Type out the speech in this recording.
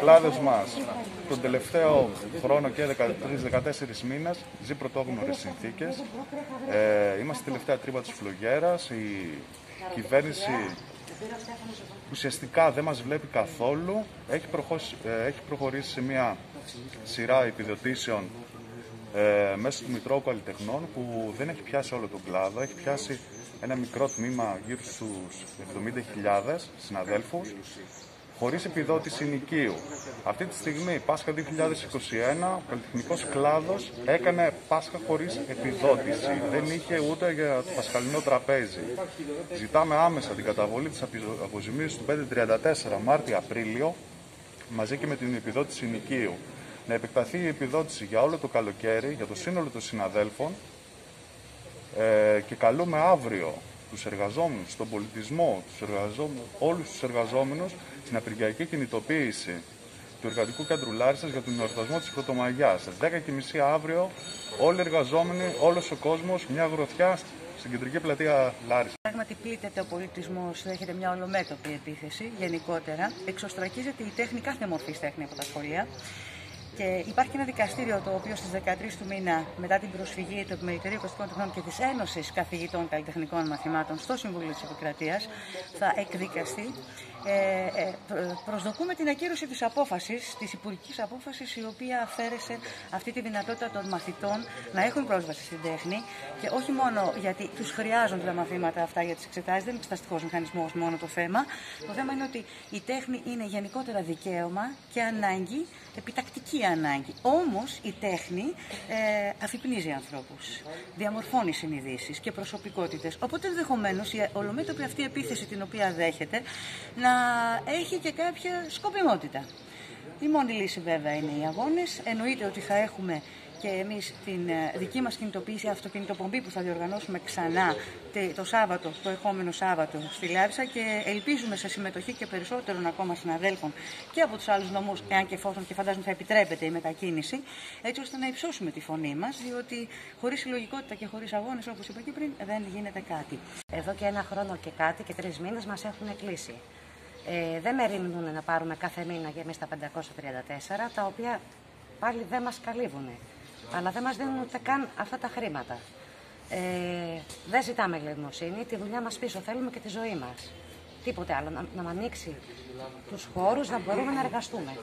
κλάδος μας τον τελευταίο χρόνο και 13-14 μήνες ζει πρωτόγνωρες συνθήκες. Ε, είμαστε τελευταία τρύπα της φλογέρας. Η κυβέρνηση ουσιαστικά δεν μας βλέπει καθόλου. Έχει, ε, έχει προχωρήσει σε μια σειρά επιδοτήσεων ε, μέσω του Μητρώου Καλλιτεχνών που δεν έχει πιάσει όλο τον κλάδο. Έχει πιάσει ένα μικρό τμήμα γύρω στους 70.000 συναδέλφους χωρίς επιδότηση νοικίου. Αυτή τη στιγμή, Πάσχα 2021, ο καλλιτεχνικός κλάδος έκανε Πάσχα χωρίς επιδότηση. Δεν είχε ούτε για το πασχαλινό τραπέζι. Ζητάμε άμεσα την καταβολή της αποζημίωσης του 534 Μάρτιο-Απρίλιο, μαζί και με την επιδότηση νοικίου. Να επεκταθεί η επιδότηση για όλο το καλοκαίρι, για το σύνολο των συναδέλφων ε, και καλούμε αύριο τους εργαζόμενους, στον πολιτισμό, τους εργαζόμενους, όλους τους εργαζόμενους στην απεργιακή κινητοποίηση του Εργατικού Κέντρου Λάρισας για τον εορτασμό της Πρωτομαγιάς. Στις 10.30 αύριο όλοι οι εργαζόμενοι, όλος ο κόσμος, μια γροθιά στην κεντρική πλατεία Λάρισας. Πράγματι πλήττεται ο πολιτισμός, δέχεται μια ολομέτωπη επίθεση γενικότερα. Εξωστρακίζεται η τέχνη, κάθε μορφής τέχνη από τα σχολεία. Και υπάρχει ένα δικαστήριο το οποίο στις 13 του μήνα, μετά την προσφυγή του Επιμελητηρίου Κωστικών Τεχνών και της Ένωσης Καθηγητών Καλλιτεχνικών Μαθημάτων στο Συμβούλιο της Επικρατείας, θα εκδικαστεί. Ε, ε, προσδοκούμε την ακύρωση της απόφασης, της υπουργικής απόφασης η οποία αφαίρεσε αυτή τη δυνατότητα των μαθητών να έχουν πρόσβαση στην τέχνη και όχι μόνο γιατί τους χρειάζονται τα μαθήματα αυτά για τις εξετάσεις, δεν είναι εξεταστικός μηχανισμός μόνο το θέμα. Το θέμα είναι ότι η τέχνη είναι γενικότερα δικαίωμα και ανάγκη, επιτακτική ανάγκη. Όμως η τέχνη ε, αφυπνίζει ανθρώπους, διαμορφώνει συνειδήσεις και προσωπικότητες. Οπότε ενδεχομένως η ολομέτωπη αυτή επίθεση την οποία δέχεται να έχει και κάποια σκοπιμότητα. Η μόνη λύση βέβαια είναι οι αγώνες. Εννοείται ότι θα έχουμε και εμείς την ε, δική μας κινητοποίηση αυτοκινητοπομπή που θα διοργανώσουμε ξανά το Σάββατο, το επόμενο Σάββατο στη Λάρισα και ελπίζουμε σε συμμετοχή και περισσότερων ακόμα συναδέλφων και από τους άλλους νομούς, εάν και εφόσον και φαντάζομαι θα επιτρέπεται η μετακίνηση, έτσι ώστε να υψώσουμε τη φωνή μας, διότι χωρίς συλλογικότητα και χωρίς αγώνες, όπως είπα και πριν, δεν γίνεται κάτι. Εδώ και ένα χρόνο και κάτι και τρεις μήνες μας έχουν κλείσει. Ε, δεν με ρίμνουν να πάρουμε κάθε μήνα για εμείς τα 534, τα οποία πάλι δεν μας καλύβουν. Αλλά δεν μας δίνουν ούτε καν αυτά τα χρήματα. Ε, δεν ζητάμε λιμνοσύνη, τη δουλειά μας πίσω θέλουμε και τη ζωή μας. Τίποτε άλλο, να, να ανοίξει τους χώρους, να μπορούμε να εργαστούμε.